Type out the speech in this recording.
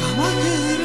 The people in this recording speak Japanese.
川